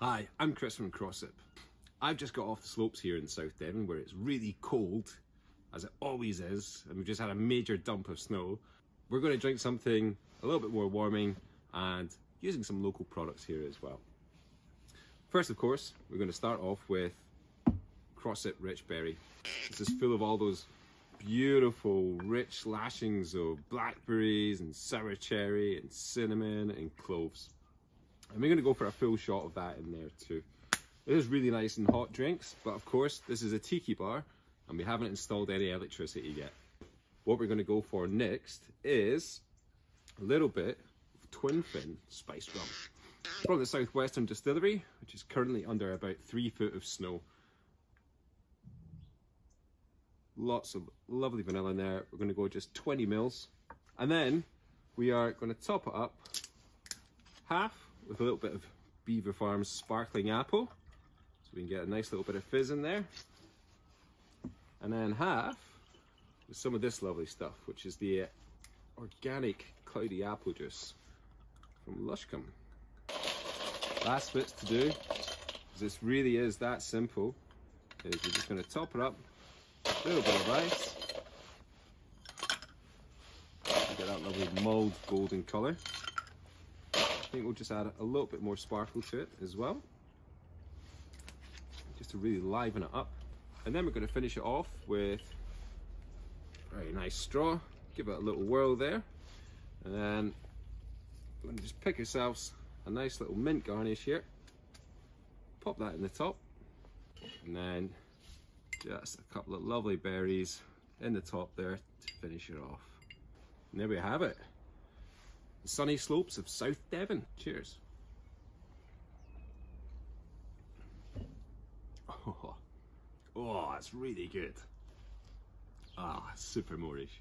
Hi, I'm Chris from Crossip. I've just got off the slopes here in South Devon where it's really cold, as it always is, and we've just had a major dump of snow. We're going to drink something a little bit more warming and using some local products here as well. First, of course, we're going to start off with Crossip Rich Berry. This is full of all those beautiful, rich lashings of blackberries and sour cherry and cinnamon and cloves. And we're going to go for a full shot of that in there too. It is really nice and hot drinks, but of course this is a tiki bar and we haven't installed any electricity yet. What we're going to go for next is a little bit of Twin Fin Spiced Rum from the Southwestern Distillery, which is currently under about three foot of snow. Lots of lovely vanilla in there. We're going to go just 20 mils. And then we are going to top it up half with a little bit of Beaver Farms sparkling apple. So we can get a nice little bit of fizz in there. And then half with some of this lovely stuff, which is the organic cloudy apple juice from Luscombe. Last bits to do, because this really is that simple, is we're just going to top it up, a little bit of ice, get that lovely mulled golden colour. I think we'll just add a little bit more sparkle to it as well. Just to really liven it up. And then we're going to finish it off with a very nice straw. Give it a little whirl there. And then we're going to just pick ourselves a nice little mint garnish here. Pop that in the top. And then just a couple of lovely berries in the top there to finish it off. And there we have it the sunny slopes of South Devon. Cheers. Oh, oh that's really good. Ah, super Moreish.